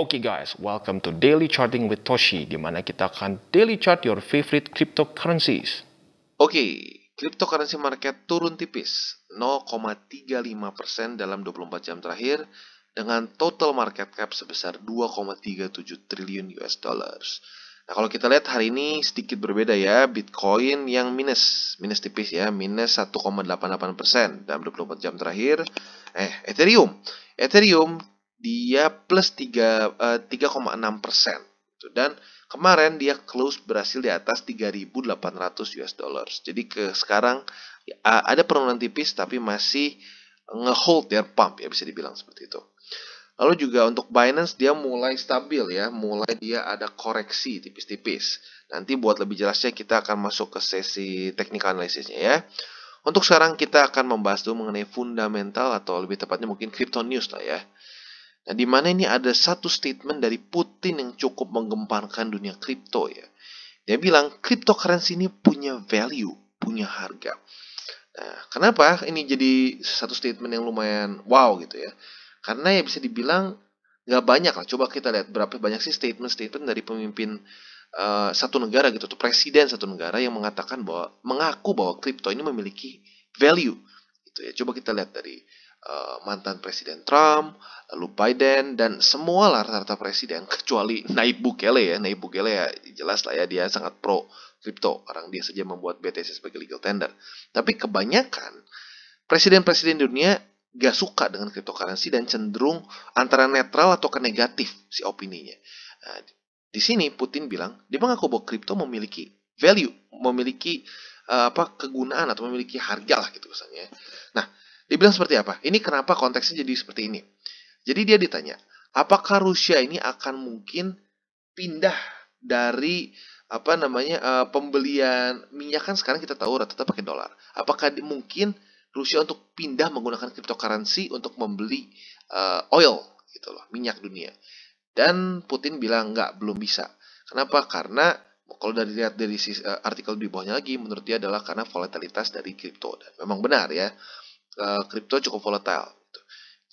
Oke guys, welcome to Daily Charting with Toshi, di mana kita akan daily chart your favorite cryptocurrencies. Oke, cryptocurrency market turun tipis 0,35% dalam 24 jam terakhir dengan total market cap sebesar 2,37 triliun US dollars. Nah, kalau kita lihat hari ini sedikit berbeda ya, Bitcoin yang minus, minus tipis ya, minus 1,88% dalam 24 jam terakhir. Eh, Ethereum. Ethereum dia plus 3 uh, 3,6 persen. Dan kemarin dia close berhasil di atas 3.800 US dollars. Jadi ke sekarang uh, ada penurunan tipis tapi masih ngehold their pump ya bisa dibilang seperti itu. Lalu juga untuk Binance dia mulai stabil ya, mulai dia ada koreksi tipis-tipis. Nanti buat lebih jelasnya kita akan masuk ke sesi technical analisisnya ya. Untuk sekarang kita akan membahas dulu mengenai fundamental atau lebih tepatnya mungkin crypto news lah ya. Nah, di mana ini ada satu statement dari Putin yang cukup menggemparkan dunia kripto ya. Dia bilang cryptocurrency ini punya value, punya harga. Nah, kenapa ini jadi satu statement yang lumayan wow gitu ya? Karena ya bisa dibilang nggak banyak lah. Coba kita lihat berapa banyak sih statement-statement dari pemimpin uh, satu negara gitu, tuh presiden satu negara yang mengatakan bahwa mengaku bahwa kripto ini memiliki value. Gitu ya. Coba kita lihat dari uh, mantan presiden Trump, lalu Biden dan semua rata-rata presiden kecuali Naib Bukele ya. Naib Bukele ya jelas lah ya dia sangat pro kripto. Orang dia saja membuat BTC sebagai legal tender. Tapi kebanyakan presiden-presiden dunia gak suka dengan cryptocurrency dan cenderung antara netral atau ke negatif si opininya. Nah, di sini Putin bilang dia mengaku bahwa kripto memiliki value, memiliki uh, apa kegunaan atau memiliki harga lah gitu misalnya. Nah, Dibilang seperti apa? Ini kenapa konteksnya jadi seperti ini? Jadi dia ditanya, apakah Rusia ini akan mungkin pindah dari apa namanya uh, pembelian minyak kan sekarang kita tahu rata-rata pakai dolar. Apakah mungkin Rusia untuk pindah menggunakan cryptocurrency untuk membeli uh, oil gitu loh, minyak dunia? Dan Putin bilang nggak, belum bisa. Kenapa? Karena kalau dari lihat dari uh, artikel di bawahnya lagi, menurut dia adalah karena volatilitas dari kripto. Dan memang benar ya kripto uh, cukup volatile. Gitu.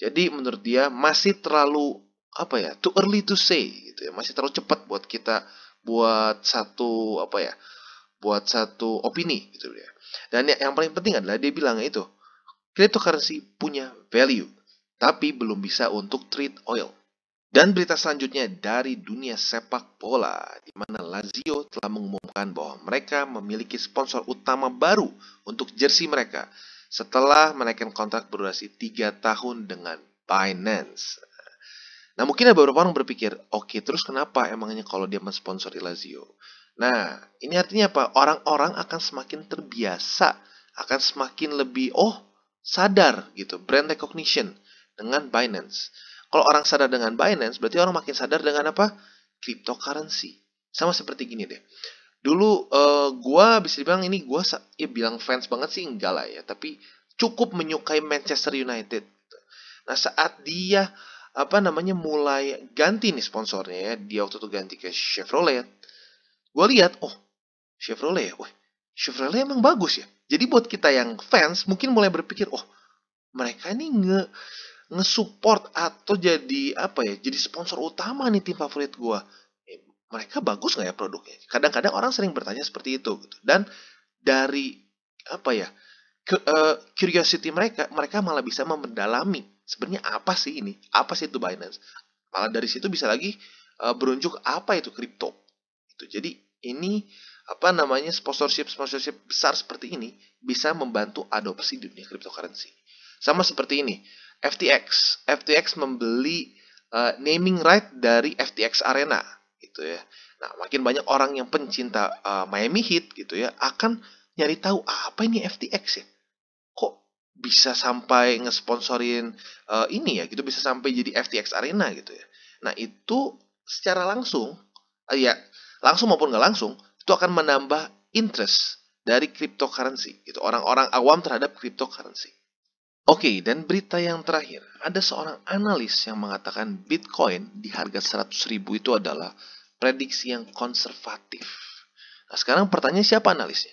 Jadi menurut dia masih terlalu apa ya, too early to say gitu ya, masih terlalu cepat buat kita buat satu apa ya, buat satu opini gitu ya. Dan yang paling penting adalah dia bilang itu cryptocurrency punya value, tapi belum bisa untuk trade oil. Dan berita selanjutnya dari dunia sepak bola, di mana Lazio telah mengumumkan bahwa mereka memiliki sponsor utama baru untuk jersey mereka setelah menaikkan kontrak berdurasi 3 tahun dengan Binance. Nah mungkin ada beberapa orang berpikir, oke okay, terus kenapa emangnya kalau dia mensponsori Lazio? Nah ini artinya apa? Orang-orang akan semakin terbiasa, akan semakin lebih, oh sadar gitu, brand recognition dengan Binance. Kalau orang sadar dengan Binance, berarti orang makin sadar dengan apa? Cryptocurrency. Sama seperti gini deh dulu uh, gua bisa dibilang ini gua ya bilang fans banget sih enggak lah ya tapi cukup menyukai Manchester United. Nah saat dia apa namanya mulai ganti nih sponsornya ya dia waktu itu ganti ke Chevrolet gue lihat oh Chevrolet ya? Wah Chevrolet emang bagus ya? Jadi buat kita yang fans mungkin mulai berpikir oh mereka ini nge nge-support atau jadi apa ya jadi sponsor utama nih tim favorit gue mereka bagus nggak ya produknya? Kadang-kadang orang sering bertanya seperti itu gitu. Dan dari apa ya ke, uh, curiosity mereka, mereka malah bisa mendalami sebenarnya apa sih ini, apa sih itu Binance. Malah dari situ bisa lagi uh, berunjuk apa itu kripto. Itu jadi ini apa namanya sponsorship sponsorship besar seperti ini bisa membantu adopsi dunia cryptocurrency. Sama seperti ini, FTX, FTX membeli uh, naming right dari FTX Arena gitu ya. Nah, makin banyak orang yang pencinta uh, Miami Heat gitu ya akan nyari tahu apa ini FTX ya. Kok bisa sampai ngesponsorin uh, ini ya gitu bisa sampai jadi FTX Arena gitu ya. Nah, itu secara langsung uh, ya langsung maupun nggak langsung itu akan menambah interest dari cryptocurrency gitu orang-orang awam terhadap cryptocurrency. Oke, okay, dan berita yang terakhir, ada seorang analis yang mengatakan Bitcoin di harga 100 ribu itu adalah prediksi yang konservatif. Nah, sekarang pertanyaan siapa analisnya?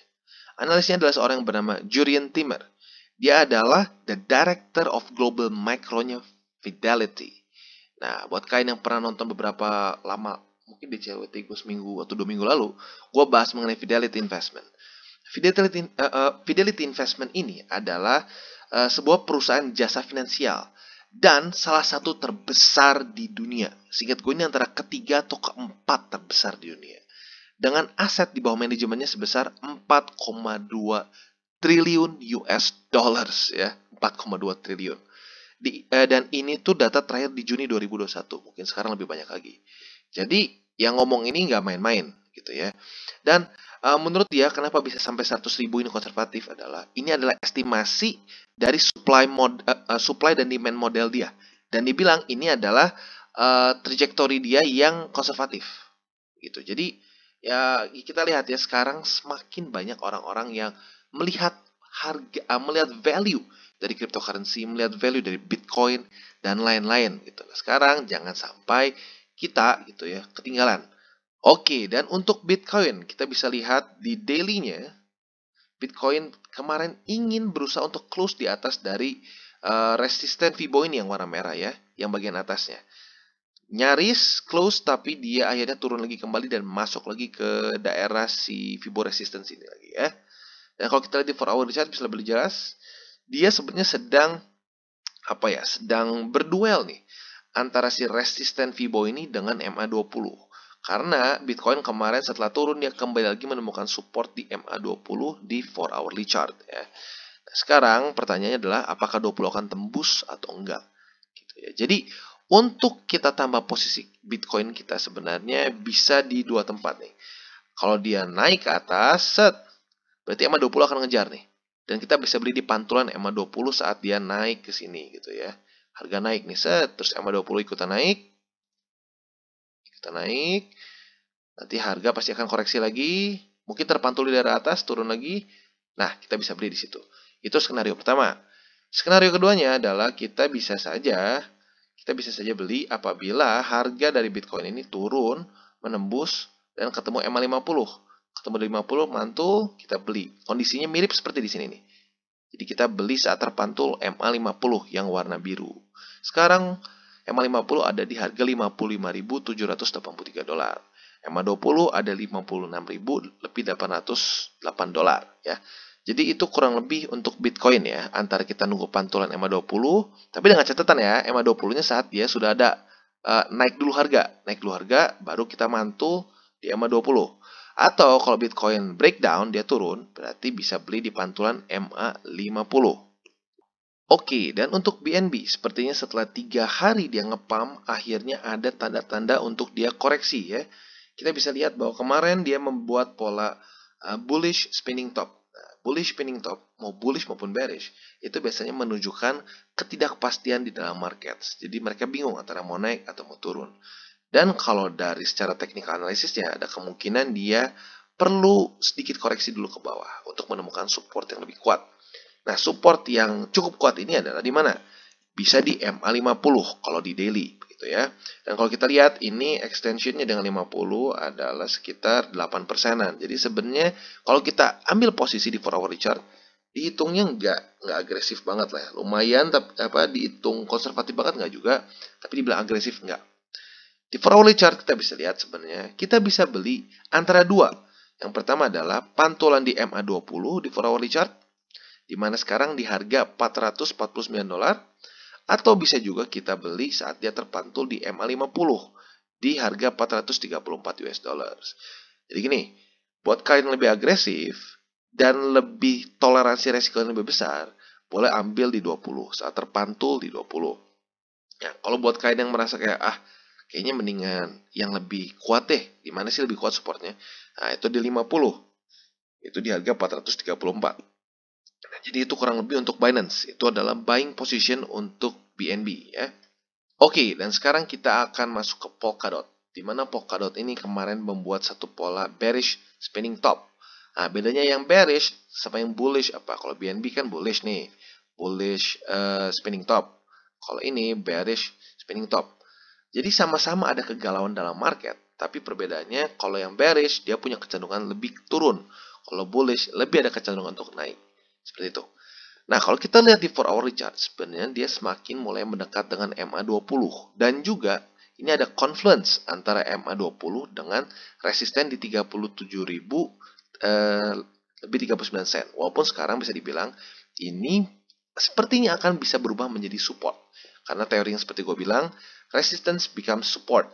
Analisnya adalah seorang yang bernama Jurian Timmer. Dia adalah the director of global macronya Fidelity. Nah, buat kalian yang pernah nonton beberapa lama, mungkin di CWT gue seminggu atau dua minggu lalu, gue bahas mengenai Fidelity Investment. Fidelity, uh, uh, Fidelity Investment ini adalah uh, sebuah perusahaan jasa finansial dan salah satu terbesar di dunia. Singkat gue ini antara ketiga atau keempat terbesar di dunia. Dengan aset di bawah manajemennya sebesar 4,2 triliun US dollars ya, 4,2 triliun. Di, eh, dan ini tuh data terakhir di Juni 2021, mungkin sekarang lebih banyak lagi. Jadi yang ngomong ini nggak main-main gitu ya. Dan uh, menurut dia kenapa bisa sampai 100 ribu ini konservatif adalah ini adalah estimasi dari supply mod, uh, supply dan demand model dia. Dan dibilang ini adalah uh, trajektori dia yang konservatif gitu. Jadi ya kita lihat ya sekarang semakin banyak orang-orang yang melihat harga uh, melihat value dari cryptocurrency, melihat value dari Bitcoin dan lain-lain gitu. Nah, sekarang jangan sampai kita gitu ya ketinggalan Oke, dan untuk Bitcoin, kita bisa lihat di daily-nya, Bitcoin kemarin ingin berusaha untuk close di atas dari uh, resisten Fibo ini yang warna merah ya, yang bagian atasnya. Nyaris close, tapi dia akhirnya turun lagi kembali dan masuk lagi ke daerah si Fibo resistance ini lagi ya. Dan kalau kita lihat di 4 hour chart bisa lebih jelas, dia sebenarnya sedang apa ya, sedang berduel nih antara si resisten Fibo ini dengan MA20. Karena Bitcoin kemarin setelah turun dia kembali lagi menemukan support di MA20 di 4 hourly chart ya. Nah, sekarang pertanyaannya adalah apakah 20 akan tembus atau enggak gitu ya. Jadi untuk kita tambah posisi Bitcoin kita sebenarnya bisa di dua tempat nih. Kalau dia naik ke atas, set, berarti MA20 akan ngejar nih. Dan kita bisa beli di pantulan MA20 saat dia naik ke sini gitu ya. Harga naik nih, set, terus MA20 ikutan naik, kita naik. Nanti harga pasti akan koreksi lagi. Mungkin terpantul di daerah atas, turun lagi. Nah, kita bisa beli di situ. Itu skenario pertama. Skenario keduanya adalah kita bisa saja kita bisa saja beli apabila harga dari Bitcoin ini turun, menembus dan ketemu MA50. Ketemu di 50 mantul, kita beli. Kondisinya mirip seperti di sini nih. Jadi kita beli saat terpantul MA50 yang warna biru. Sekarang MA50 ada di harga 55.783 dolar. MA20 ada 56.000 lebih 808 dolar ya. Jadi itu kurang lebih untuk Bitcoin ya, antara kita nunggu pantulan MA20, tapi dengan catatan ya, MA20-nya saat dia sudah ada uh, naik dulu harga, naik dulu harga, baru kita mantul di MA20. Atau kalau Bitcoin breakdown, dia turun, berarti bisa beli di pantulan MA50. Oke, dan untuk BNB, sepertinya setelah tiga hari dia ngepam, akhirnya ada tanda-tanda untuk dia koreksi ya. Kita bisa lihat bahwa kemarin dia membuat pola uh, bullish spinning top. Nah, bullish spinning top, mau bullish maupun bearish, itu biasanya menunjukkan ketidakpastian di dalam market. Jadi mereka bingung antara mau naik atau mau turun. Dan kalau dari secara teknikal analisisnya, ada kemungkinan dia perlu sedikit koreksi dulu ke bawah untuk menemukan support yang lebih kuat. Nah, support yang cukup kuat ini adalah di mana? Bisa di MA50 kalau di daily gitu ya. Dan kalau kita lihat ini extensionnya dengan 50 adalah sekitar 8 persenan. Jadi sebenarnya kalau kita ambil posisi di 4 hour chart dihitungnya nggak nggak agresif banget lah. Ya. Lumayan tapi apa dihitung konservatif banget nggak juga, tapi dibilang agresif nggak. Di 4 hour chart kita bisa lihat sebenarnya kita bisa beli antara dua. Yang pertama adalah pantulan di MA20 di 4 hour chart di mana sekarang di harga 449 dolar atau bisa juga kita beli saat dia terpantul di MA50 di harga 434 US dollars. Jadi gini, buat kalian lebih agresif dan lebih toleransi resiko yang lebih besar, boleh ambil di 20 saat terpantul di 20. Ya, kalau buat kalian yang merasa kayak ah kayaknya mendingan yang lebih kuat deh, di mana sih lebih kuat supportnya? Nah, itu di 50. Itu di harga 434. Jadi itu kurang lebih untuk Binance. Itu adalah buying position untuk BNB ya. Oke, dan sekarang kita akan masuk ke Polkadot. Di mana Polkadot ini kemarin membuat satu pola bearish spinning top. Nah, bedanya yang bearish sama yang bullish apa? Kalau BNB kan bullish nih. Bullish uh, spinning top. Kalau ini bearish spinning top. Jadi sama-sama ada kegalauan dalam market. Tapi perbedaannya kalau yang bearish dia punya kecenderungan lebih turun. Kalau bullish lebih ada kecenderungan untuk naik. Seperti itu. Nah, kalau kita lihat di 4 hour chart, sebenarnya dia semakin mulai mendekat dengan MA20 dan juga ini ada confluence antara MA20 dengan resisten di 37.000 eh, lebih 39 sen. Walaupun sekarang bisa dibilang ini sepertinya akan bisa berubah menjadi support. Karena teori yang seperti gue bilang, resistance becomes support.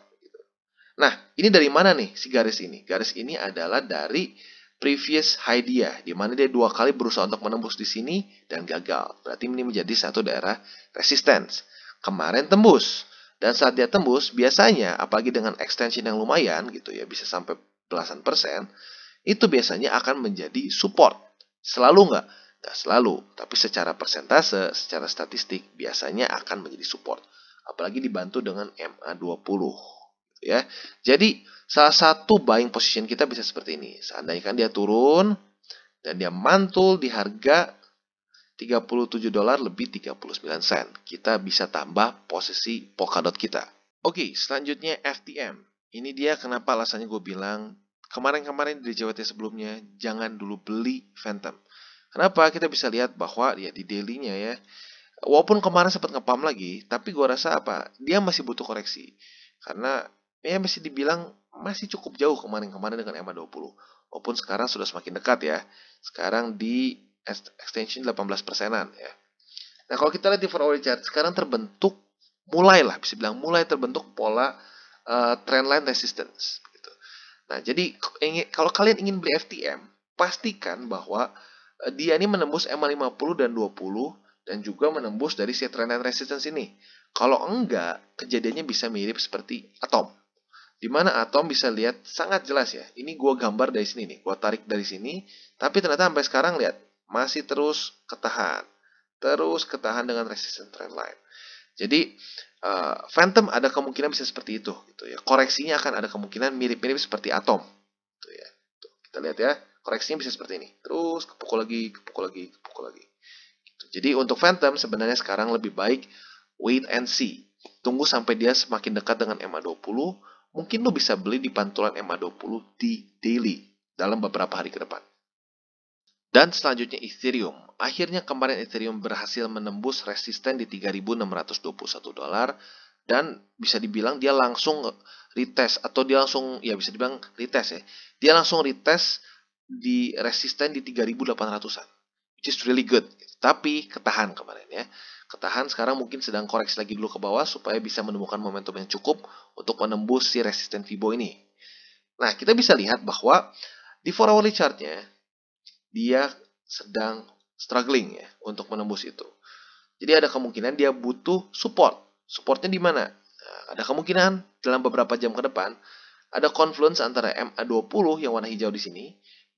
Nah, ini dari mana nih si garis ini? Garis ini adalah dari previous high dia, di mana dia dua kali berusaha untuk menembus di sini dan gagal. Berarti ini menjadi satu daerah resistance. Kemarin tembus. Dan saat dia tembus, biasanya apalagi dengan extension yang lumayan gitu ya, bisa sampai belasan persen, itu biasanya akan menjadi support. Selalu nggak? Nggak selalu, tapi secara persentase, secara statistik, biasanya akan menjadi support. Apalagi dibantu dengan MA20 ya. Jadi salah satu buying position kita bisa seperti ini. Seandainya kan dia turun dan dia mantul di harga 37 dolar lebih 39 sen. Kita bisa tambah posisi Polkadot kita. Oke, selanjutnya FTM. Ini dia kenapa alasannya gue bilang kemarin-kemarin di JWT sebelumnya jangan dulu beli Phantom. Kenapa? Kita bisa lihat bahwa ya di daily-nya ya walaupun kemarin sempat ngepam lagi, tapi gue rasa apa? Dia masih butuh koreksi. Karena ya masih dibilang masih cukup jauh kemarin-kemarin dengan MA20. Walaupun sekarang sudah semakin dekat ya. Sekarang di extension 18 persenan ya. Nah kalau kita lihat di 4 hour chart, sekarang terbentuk mulailah bisa bilang mulai terbentuk pola uh, trendline resistance. Gitu. Nah jadi kalau kalian ingin beli FTM, pastikan bahwa uh, dia ini menembus MA50 dan 20 dan juga menembus dari si trendline resistance ini. Kalau enggak, kejadiannya bisa mirip seperti atom. Di mana atom bisa lihat sangat jelas ya. Ini gue gambar dari sini nih. Gue tarik dari sini. Tapi ternyata sampai sekarang lihat. Masih terus ketahan. Terus ketahan dengan resistance trendline. Jadi uh, Phantom ada kemungkinan bisa seperti itu. Gitu ya. Koreksinya akan ada kemungkinan mirip-mirip seperti atom. Gitu ya. Tuh, kita lihat ya. Koreksinya bisa seperti ini. Terus kepukul lagi, kepukul lagi, kepukul lagi. Gitu. Jadi untuk Phantom sebenarnya sekarang lebih baik wait and see. Tunggu sampai dia semakin dekat dengan MA20 mungkin lo bisa beli di pantulan MA20 di daily dalam beberapa hari ke depan. Dan selanjutnya Ethereum. Akhirnya kemarin Ethereum berhasil menembus resisten di 3.621 dolar dan bisa dibilang dia langsung retest atau dia langsung ya bisa dibilang retest ya. Dia langsung retest di resisten di 3.800-an. Which is really good. Tapi ketahan kemarin ya ketahan sekarang mungkin sedang koreksi lagi dulu ke bawah supaya bisa menemukan momentum yang cukup untuk menembus si resisten Fibo ini. Nah, kita bisa lihat bahwa di 4 hourly chartnya dia sedang struggling ya untuk menembus itu. Jadi ada kemungkinan dia butuh support. Supportnya di mana? Nah, ada kemungkinan dalam beberapa jam ke depan ada confluence antara MA20 yang warna hijau di sini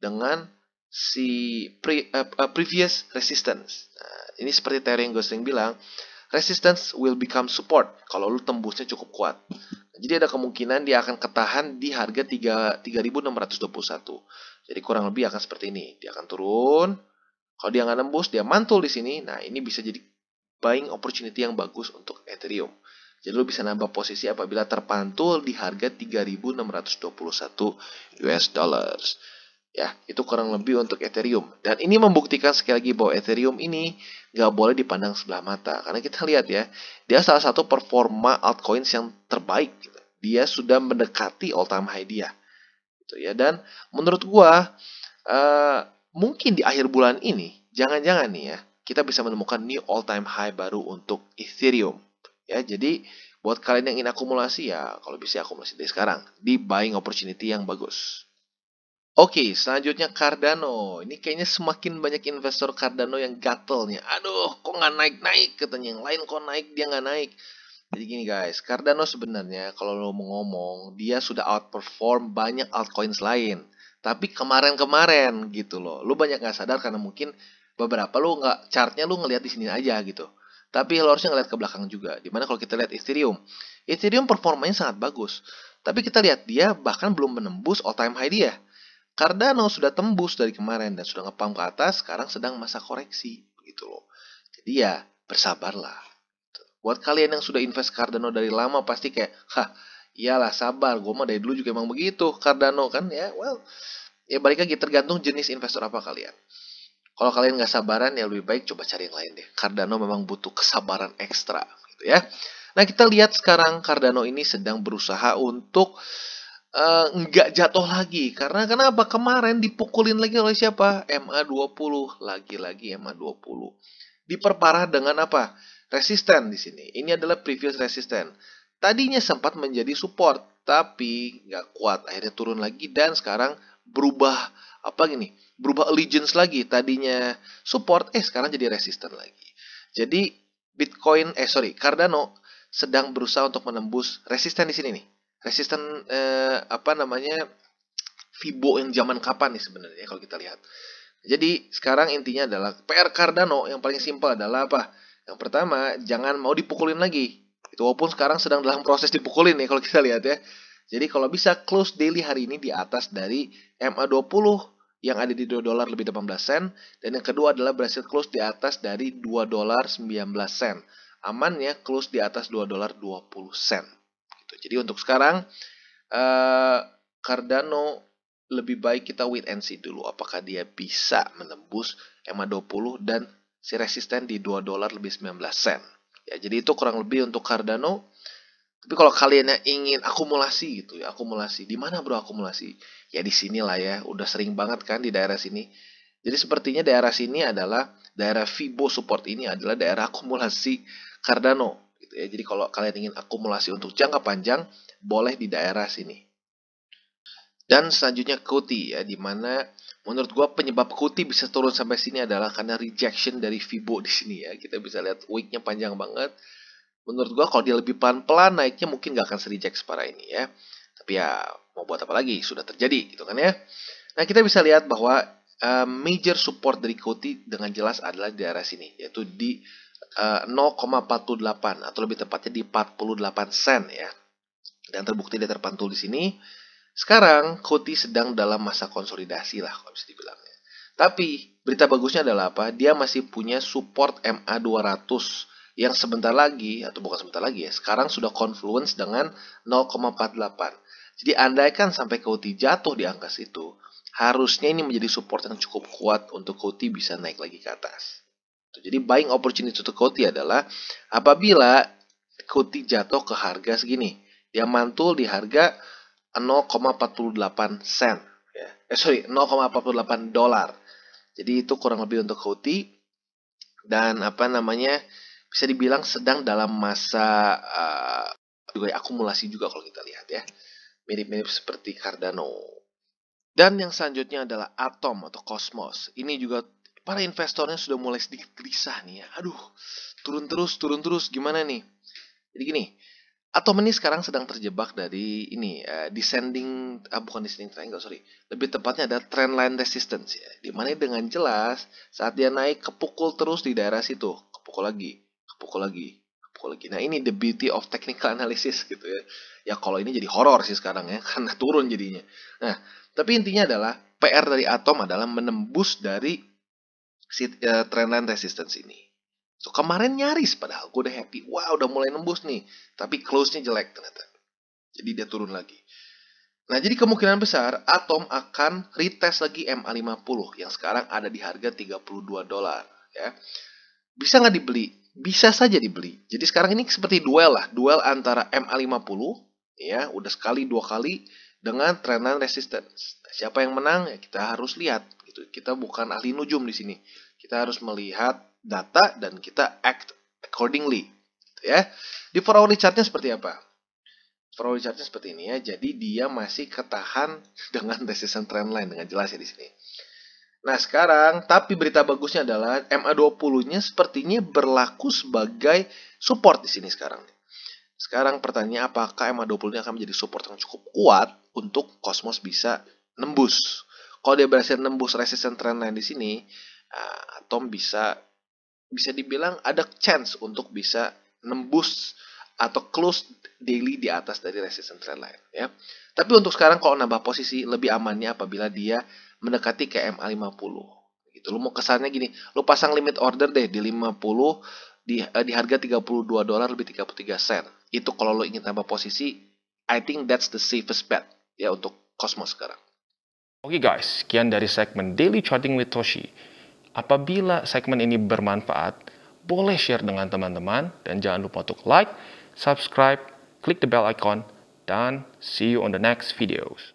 dengan si pre, uh, previous resistance. Nah, ini seperti gue sering bilang, resistance will become support kalau lu tembusnya cukup kuat. Jadi ada kemungkinan dia akan ketahan di harga 3 3621. Jadi kurang lebih akan seperti ini. Dia akan turun. Kalau dia nggak nembus, dia mantul di sini. Nah, ini bisa jadi buying opportunity yang bagus untuk Ethereum. Jadi lu bisa nambah posisi apabila terpantul di harga 3621 US dollars. Ya, itu kurang lebih untuk Ethereum. Dan ini membuktikan sekali lagi bahwa Ethereum ini nggak boleh dipandang sebelah mata. Karena kita lihat ya, dia salah satu performa altcoins yang terbaik. Gitu. Dia sudah mendekati all time high dia. Gitu ya. Dan menurut gua, uh, mungkin di akhir bulan ini, jangan-jangan nih ya, kita bisa menemukan new all time high baru untuk Ethereum. Ya, jadi buat kalian yang ingin akumulasi ya, kalau bisa akumulasi dari sekarang di buying opportunity yang bagus. Oke, selanjutnya Cardano. Ini kayaknya semakin banyak investor Cardano yang gatel nih. Aduh, kok nggak naik-naik katanya. Yang lain kok naik, dia nggak naik. Jadi gini guys, Cardano sebenarnya kalau lo mau ngomong, dia sudah outperform banyak altcoins lain. Tapi kemarin-kemarin gitu loh. Lo banyak nggak sadar karena mungkin beberapa lo nggak chartnya lo ngelihat di sini aja gitu. Tapi lo harusnya ngeliat ke belakang juga. Di mana kalau kita lihat Ethereum, Ethereum performanya sangat bagus. Tapi kita lihat dia bahkan belum menembus all time high dia. Cardano sudah tembus dari kemarin dan sudah ngepam ke atas, sekarang sedang masa koreksi, gitu loh. Jadi ya bersabarlah. Buat kalian yang sudah invest Cardano dari lama pasti kayak, hah, iyalah sabar, gue mah dari dulu juga emang begitu Cardano kan ya, well, ya balik lagi tergantung jenis investor apa kalian. Kalau kalian nggak sabaran ya lebih baik coba cari yang lain deh. Cardano memang butuh kesabaran ekstra gitu ya. Nah kita lihat sekarang Cardano ini sedang berusaha untuk uh, nggak jatuh lagi. Karena kenapa? Kemarin dipukulin lagi oleh siapa? MA20. Lagi-lagi MA20. Diperparah dengan apa? Resisten di sini. Ini adalah previous resisten. Tadinya sempat menjadi support, tapi nggak kuat. Akhirnya turun lagi dan sekarang berubah apa gini? Berubah allegiance lagi. Tadinya support, eh sekarang jadi resisten lagi. Jadi Bitcoin, eh sorry, Cardano sedang berusaha untuk menembus resisten di sini nih resisten eh, apa namanya Fibo yang zaman kapan nih sebenarnya kalau kita lihat. Jadi sekarang intinya adalah PR Cardano yang paling simpel adalah apa? Yang pertama, jangan mau dipukulin lagi. Itu walaupun sekarang sedang dalam proses dipukulin nih kalau kita lihat ya. Jadi kalau bisa close daily hari ini di atas dari MA20 yang ada di 2 dolar lebih 18 sen dan yang kedua adalah berhasil close di atas dari 2 dolar 19 sen. Amannya close di atas 2 dolar 20 sen gitu. Jadi untuk sekarang uh, Cardano lebih baik kita wait and see dulu apakah dia bisa menembus MA20 dan si resisten di 2 dolar lebih 19 sen. Ya, jadi itu kurang lebih untuk Cardano. Tapi kalau kalian yang ingin akumulasi gitu ya, akumulasi. Di mana bro akumulasi? Ya di sini lah ya, udah sering banget kan di daerah sini. Jadi sepertinya daerah sini adalah daerah Fibo support ini adalah daerah akumulasi Cardano gitu ya. Jadi kalau kalian ingin akumulasi untuk jangka panjang, boleh di daerah sini. Dan selanjutnya Kuti ya, di mana menurut gua penyebab Kuti bisa turun sampai sini adalah karena rejection dari Fibo di sini ya. Kita bisa lihat weeknya panjang banget. Menurut gua kalau dia lebih pelan-pelan naiknya mungkin gak akan sereject separah ini ya. Tapi ya mau buat apa lagi, sudah terjadi gitu kan ya. Nah kita bisa lihat bahwa uh, major support dari Kuti dengan jelas adalah di daerah sini, yaitu di 0,48 eh, atau lebih tepatnya di 48 sen ya. Dan terbukti dia terpantul di sini. Sekarang Kuti sedang dalam masa konsolidasi lah kalau bisa dibilang. Ya. Tapi berita bagusnya adalah apa? Dia masih punya support MA200 yang sebentar lagi atau bukan sebentar lagi ya, sekarang sudah confluence dengan 0,48. Jadi andaikan sampai Kuti jatuh di angka situ, harusnya ini menjadi support yang cukup kuat untuk Kuti bisa naik lagi ke atas. Jadi buying opportunity to Koti adalah apabila Koti jatuh ke harga segini. Dia mantul di harga 0,48 sen. Ya. Eh sorry, 0,48 dolar. Jadi itu kurang lebih untuk Koti. Dan apa namanya, bisa dibilang sedang dalam masa uh, juga akumulasi juga kalau kita lihat ya. Mirip-mirip seperti Cardano. Dan yang selanjutnya adalah Atom atau Cosmos. Ini juga para investornya sudah mulai sedikit gelisah nih ya. Aduh, turun terus, turun terus, gimana nih? Jadi gini, Atom ini sekarang sedang terjebak dari ini uh, descending, uh, bukan descending triangle, sorry. Lebih tepatnya ada trendline resistance ya. Di mana dengan jelas saat dia naik kepukul terus di daerah situ, kepukul lagi, kepukul lagi, kepukul lagi. Nah ini the beauty of technical analysis gitu ya. Ya kalau ini jadi horor sih sekarang ya, karena turun jadinya. Nah, tapi intinya adalah PR dari Atom adalah menembus dari si uh, trendline resistance ini. So kemarin nyaris padahal gue udah happy. Wah udah mulai nembus nih. Tapi close-nya jelek ternyata. Jadi dia turun lagi. Nah jadi kemungkinan besar Atom akan retest lagi MA50 yang sekarang ada di harga 32 dolar. Ya. Bisa nggak dibeli? Bisa saja dibeli. Jadi sekarang ini seperti duel lah. Duel antara MA50 ya udah sekali dua kali dengan trendline resistance. Nah, siapa yang menang ya kita harus lihat gitu. Kita bukan ahli nujum di sini. Kita harus melihat data dan kita act accordingly. Gitu ya. Di 4 hourly chartnya seperti apa? 4 hourly chartnya seperti ini ya. Jadi dia masih ketahan dengan resistance trendline dengan jelas ya di sini. Nah sekarang, tapi berita bagusnya adalah MA20-nya sepertinya berlaku sebagai support di sini sekarang. Sekarang pertanyaannya apakah MA20 ini akan menjadi support yang cukup kuat untuk Cosmos bisa nembus kalau dia berhasil nembus resistance trendline di sini, uh, Tom bisa bisa dibilang ada chance untuk bisa nembus atau close daily di atas dari resistance trendline ya. Tapi untuk sekarang kalau nambah posisi lebih amannya apabila dia mendekati ke MA50 gitu. Lu mau kesannya gini, lu pasang limit order deh di 50 di uh, di harga 32 dolar lebih 33 sen. Itu kalau lo ingin tambah posisi, I think that's the safest bet ya untuk Cosmos sekarang. Oke guys, sekian dari segmen Daily Charting with Toshi. Apabila segmen ini bermanfaat, boleh share dengan teman-teman dan jangan lupa untuk like, subscribe, klik the bell icon, dan see you on the next videos.